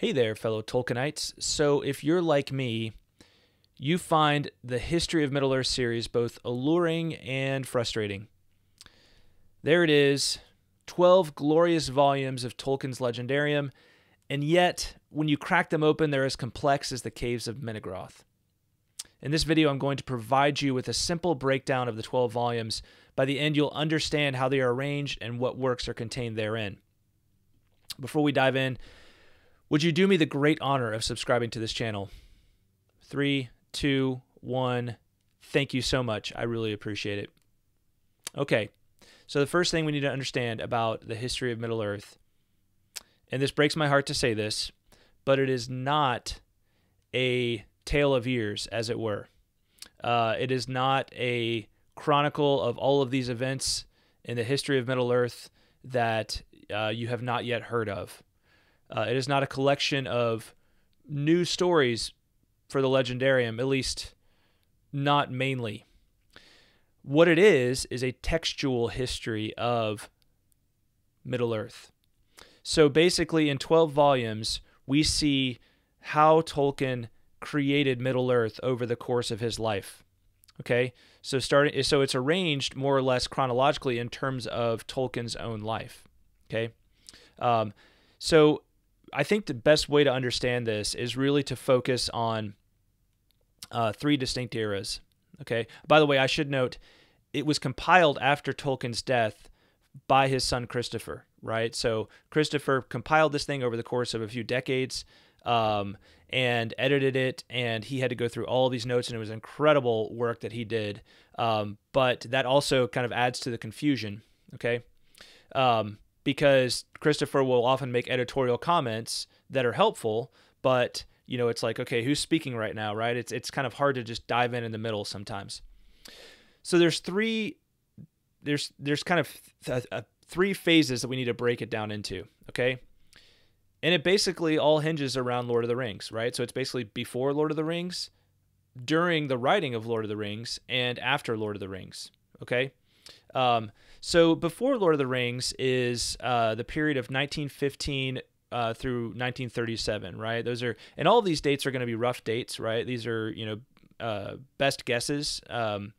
Hey there, fellow Tolkienites. So, if you're like me, you find the History of Middle Earth series both alluring and frustrating. There it is 12 glorious volumes of Tolkien's Legendarium, and yet, when you crack them open, they're as complex as the caves of Menegroth. In this video, I'm going to provide you with a simple breakdown of the 12 volumes. By the end, you'll understand how they are arranged and what works are contained therein. Before we dive in, would you do me the great honor of subscribing to this channel? Three, two, one. Thank you so much. I really appreciate it. Okay, so the first thing we need to understand about the history of Middle Earth, and this breaks my heart to say this, but it is not a tale of years, as it were. Uh, it is not a chronicle of all of these events in the history of Middle Earth that uh, you have not yet heard of. Uh, it is not a collection of new stories for the Legendarium, at least not mainly. What it is, is a textual history of Middle Earth. So basically, in 12 volumes, we see how Tolkien created Middle Earth over the course of his life. Okay, so starting, so it's arranged more or less chronologically in terms of Tolkien's own life. Okay, um, so I think the best way to understand this is really to focus on uh, three distinct eras. Okay. By the way, I should note it was compiled after Tolkien's death by his son Christopher. Right. So Christopher compiled this thing over the course of a few decades. Um, and edited it, and he had to go through all these notes, and it was incredible work that he did. Um, but that also kind of adds to the confusion. Okay. Um, because Christopher will often make editorial comments that are helpful, but you know, it's like, okay, who's speaking right now, right? It's it's kind of hard to just dive in in the middle sometimes. So there's three there's there's kind of th- uh, three phases that we need to break it down into, okay? And it basically all hinges around Lord of the Rings, right? So it's basically before Lord of the Rings, during the writing of Lord of the Rings, and after Lord of the Rings, okay? Um, so before Lord of the Rings is uh, the period of 1915 uh, through 1937, right? Those are, and all these dates are going to be rough dates, right? These are, you know, uh, best guesses. Um,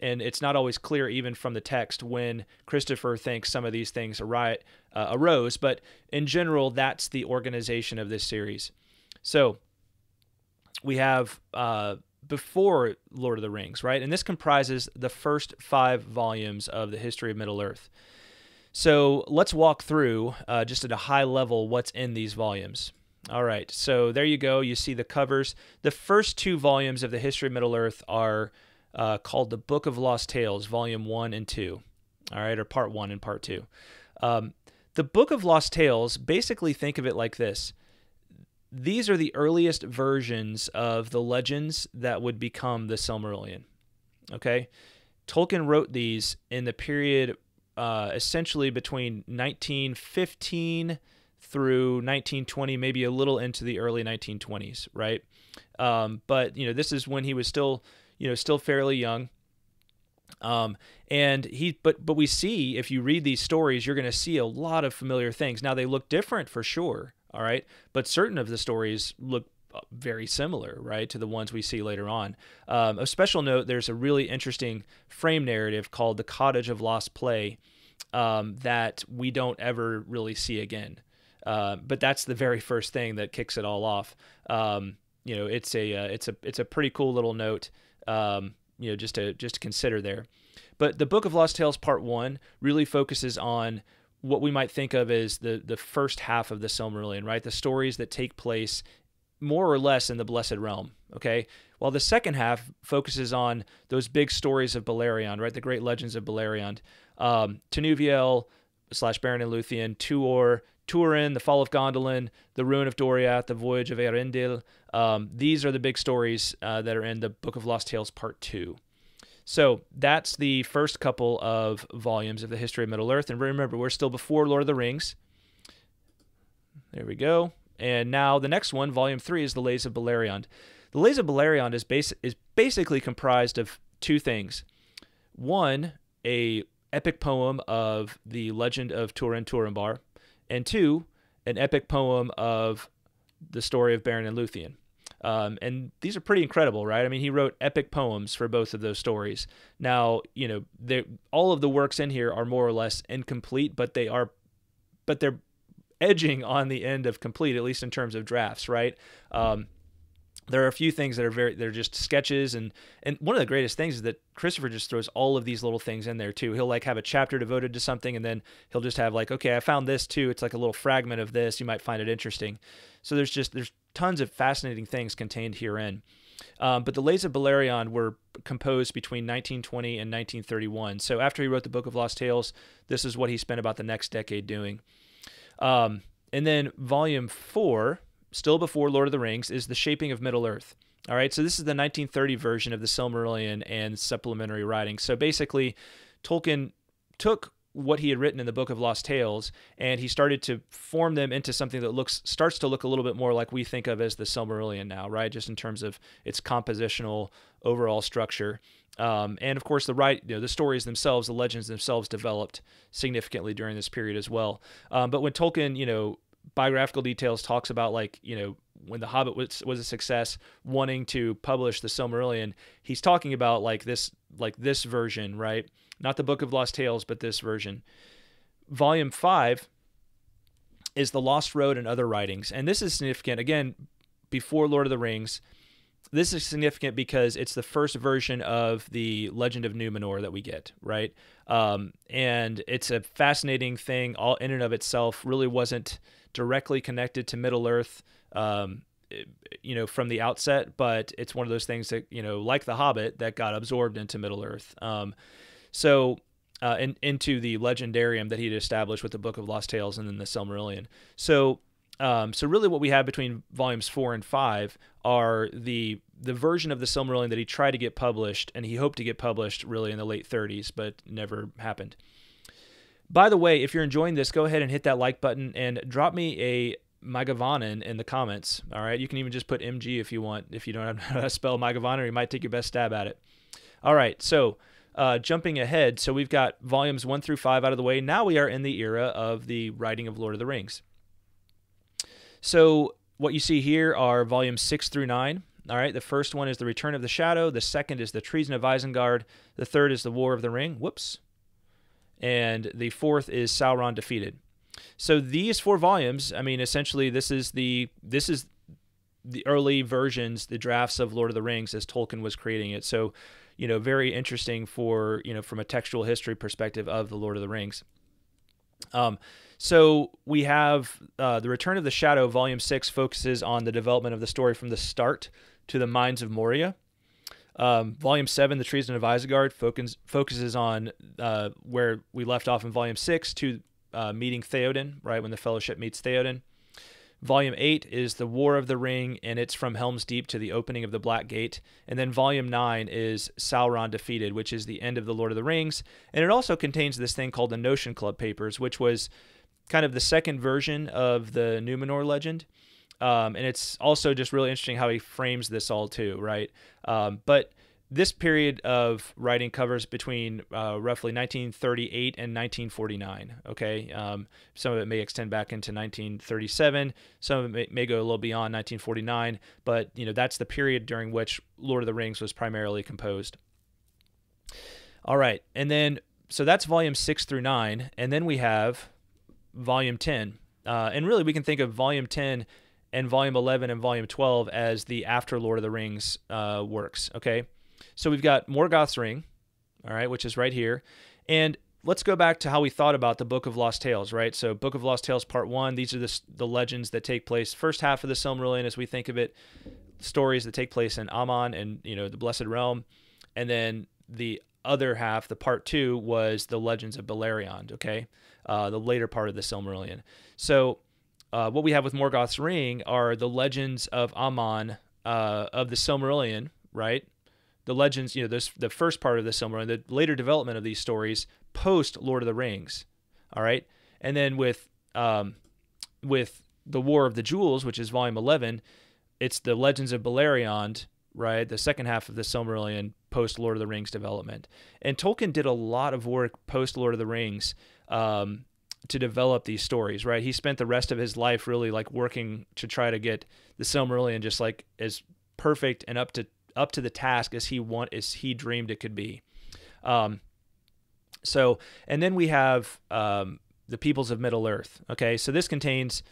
and it's not always clear, even from the text, when Christopher thinks some of these things uh, arose. But in general, that's the organization of this series. So we have uh, before Lord of the Rings, right? And this comprises the first five volumes of the history of Middle Earth. So let's walk through uh, just at a high level what's in these volumes. All right, so there you go. You see the covers. The first two volumes of the history of Middle Earth are uh, called the Book of Lost Tales, Volume 1 and 2. All right, or Part 1 and Part 2. Um, the Book of Lost Tales, basically think of it like this these are the earliest versions of the legends that would become the Silmarillion. Okay, Tolkien wrote these in the period uh, essentially between 1915 through 1920, maybe a little into the early 1920s, right? Um, but you know, this is when he was still, you know, still fairly young. Um, and he, but but we see if you read these stories, you're going to see a lot of familiar things. Now they look different for sure, all right. But certain of the stories look uh, very similar, right, to the ones we see later on. Um, a special note there's a really interesting frame narrative called The Cottage of Lost Play um, that we don't ever really see again. Uh, but that's the very first thing that kicks it all off. Um, you know, it's a uh, it's a it's a pretty cool little note. Um, you know, just to just to consider there. But the Book of Lost Tales Part One really focuses on what we might think of as the the first half of the Silmarillion, right? The stories that take place more or less in the Blessed Realm, okay? While the second half focuses on those big stories of Beleriand, right? The great legends of Beleriand, um, Tinuviel slash Beren Luthien, Tuor, Turin, the fall of Gondolin, the ruin of Doriath, the voyage of Eärendil. Um, these are the big stories uh, that are in the Book of Lost Tales Part 2. So that's the first couple of volumes of the history of Middle Earth. And remember, we're still before Lord of the Rings. There we go. And now the next one, volume three, is the Lays of Beleriand. The Lays of Beleriand is, bas- is basically comprised of two things. One, a epic poem of the legend of Turin Turambar, and two, an epic poem of the story of Beren and Luthien. Um, and these are pretty incredible, right? I mean, he wrote epic poems for both of those stories. Now, you know, all of the works in here are more or less incomplete, but they are, but they're edging on the end of complete, at least in terms of drafts, right? Um, there are a few things that are very they're just sketches and and one of the greatest things is that Christopher just throws all of these little things in there too. He'll like have a chapter devoted to something and then he'll just have like okay, I found this too. It's like a little fragment of this. You might find it interesting. So there's just there's tons of fascinating things contained herein. Um, but the Lays of Beleriand were composed between 1920 and 1931. So after he wrote the Book of Lost Tales, this is what he spent about the next decade doing. Um, and then volume four still before Lord of the Rings, is The Shaping of Middle Earth. All right, so this is the 1930 version of the Silmarillion and supplementary writing. So basically, Tolkien took what he had written in the Book of Lost Tales and he started to form them into something that looks starts to look a little bit more like we think of as the Silmarillion now, right? Just in terms of its compositional overall structure. Um, and of course, the right, you know, the stories themselves, the legends themselves, developed significantly during this period as well. Um, but when Tolkien, you know, biographical details talks about like you know when the Hobbit was was a success, wanting to publish the Silmarillion. He's talking about like this like this version, right? Not the Book of Lost Tales, but this version. Volume five is the Lost Road and other writings, and this is significant. Again, before Lord of the Rings. This is significant because it's the first version of the Legend of Numenor that we get, right? Um, and it's a fascinating thing, all in and of itself. Really wasn't directly connected to Middle Earth, um, you know, from the outset. But it's one of those things that you know, like The Hobbit, that got absorbed into Middle Earth. Um, so. Uh, in, into the legendarium that he'd established with the Book of Lost Tales and then the Silmarillion. So, um, so really, what we have between volumes four and five are the the version of the Silmarillion that he tried to get published, and he hoped to get published really in the late 30s, but never happened. By the way, if you're enjoying this, go ahead and hit that like button and drop me a Mae govannen in the comments. All right, you can even just put MG if you want. If you don't know how to spell Mae govannen, you might take your best stab at it. All right, so uh, jumping ahead, so we've got volumes one through five out of the way. Now we are in the era of the writing of Lord of the Rings. So what you see here are volumes six through nine. All right, the first one is the Return of the Shadow. The second is the Treason of Isengard. The third is the War of the Ring. Whoops and the fourth is Sauron defeated. So these four volumes, I mean, essentially, this is the this is the early versions, the drafts of Lord of the Rings as Tolkien was creating it. So, you know, very interesting for you know from a textual history perspective of the Lord of the Rings. Um, so we have uh, the Return of the Shadow, Volume Six, focuses on the development of the story from the start to the Mines of Moria. Um, volume seven, The Treason of Isengard, focus, focuses on uh, where we left off in volume six to uh, meeting Theoden, right when the Fellowship meets Theoden. Volume 8 is The War of the Ring, and it's from Helm's Deep to the opening of the Black Gate. And then Volume 9 is Sauron Defeated, which is the end of The Lord of the Rings. And it also contains this thing called the Notion Club Papers, which was kind of the second version of the Numenor legend. Um, and it's also just really interesting how he frames this all too, right? Um, but this period of writing covers between uh, roughly 1938 and 1949. Okay, um, some of it may extend back into 1937. Some of it may, may, go a little beyond 1949. But you know that's the period during which Lord of the Rings was primarily composed. All right, and then so that's volume six through nine, and then we have volume 10. Uh, and really, we can think of volume 10 and Volume 11 and Volume 12 as the after Lord of the Rings uh, works. Okay, so we've got Morgoth's Ring, all right, which is right here, and let's go back to how we thought about the Book of Lost Tales, right? So Book of Lost Tales Part One. These are the the legends that take place first half of the Silmarillion, as we think of it, stories that take place in Aman and you know the Blessed Realm, and then the other half, the part two, was the legends of Beleriand. Okay, uh, the later part of the Silmarillion. So uh, what we have with Morgoth's Ring are the legends of Aman uh, of the Silmarillion, right? The legends, you know, this the first part of the Silmarillion, the later development of these stories post Lord of the Rings, all right, and then with um, with the War of the Jewels, which is Volume Eleven, it's the Legends of Beleriand, right? The second half of the Silmarillion post Lord of the Rings development, and Tolkien did a lot of work post Lord of the Rings. Um, to develop these stories, right? He spent the rest of his life really like working to try to get the Silmarillion just like as perfect and up to up to the task as he want as he dreamed it could be. Um, so, and then we have um, the peoples of Middle Earth. Okay, so this contains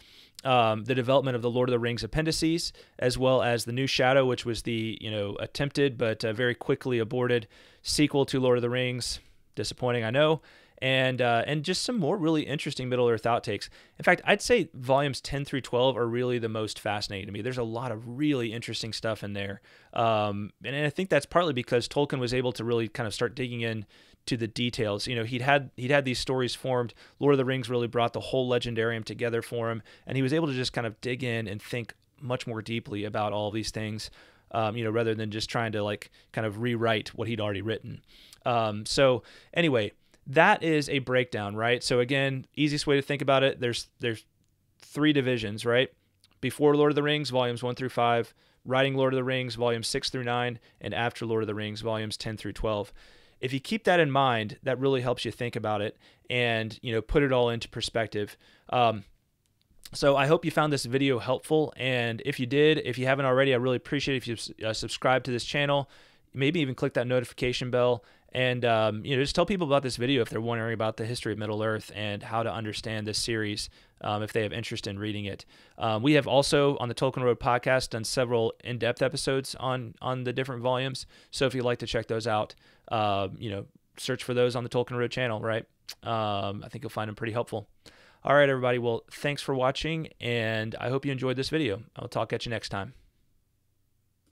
um, the development of the Lord of the Rings appendices, as well as the New Shadow, which was the you know attempted but uh, very quickly aborted sequel to Lord of the Rings. Disappointing, I know. And uh, and just some more really interesting Middle Earth outtakes. In fact, I'd say volumes 10 through 12 are really the most fascinating to me. There's a lot of really interesting stuff in there, um, and I think that's partly because Tolkien was able to really kind of start digging in to the details. You know, he'd had he'd had these stories formed. Lord of the Rings really brought the whole legendarium together for him, and he was able to just kind of dig in and think much more deeply about all these things. Um, you know, rather than just trying to like kind of rewrite what he'd already written. Um, so anyway, that is a breakdown, right? So again, easiest way to think about it, there's there's three divisions, right? Before Lord of the Rings, volumes one through five, writing Lord of the Rings, volumes six through nine, and after Lord of the Rings, volumes ten through twelve if you keep that in mind, that really helps you think about it and you know put it all into perspective. Um, so I hope you found this video helpful, and if you did, if you haven't already, I really appreciate if you uh, subscribe to this channel. Maybe even click that notification bell, and um, you know just tell people about this video if they're wondering about the history of Middle Earth and how to understand this series um, if they have interest in reading it. Um, we have also on the Tolkien Road podcast done several in-depth episodes on on the different volumes. So if you'd like to check those out, uh, you know, search for those on the Tolkien Road channel. Right, um, I think you'll find them pretty helpful. All right, everybody. Well, thanks for watching, and I hope you enjoyed this video. I'll talk at you next time.